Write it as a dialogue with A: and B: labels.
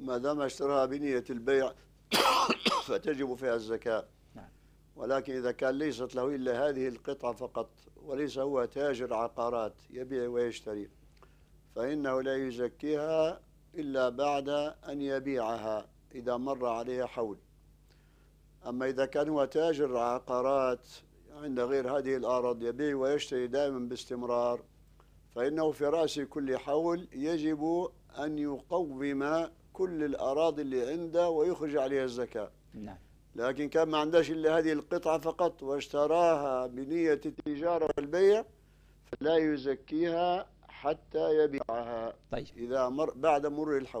A: ما دام اشتراها بنية البيع فتجب فيها الزكاة
B: نعم.
A: ولكن إذا كان ليست له إلا هذه القطعة فقط وليس هو تاجر عقارات يبيع ويشتري فإنه لا يزكيها إلا بعد أن يبيعها إذا مر عليها حول أما إذا كان هو تاجر عقارات عند غير هذه الأراضي يبيع ويشتري دائما باستمرار فإنه في رأس كل حول يجب أن يقوم كل الأراضي اللي عنده ويخرج عليها الزكاة.
B: نعم.
A: لكن كان ما عندهش إلا هذه القطعة فقط واشتراها بنية التجارة والبيع فلا يزكيها حتى يبيعها.
B: طيب.
A: إذا مر بعد مرور الحول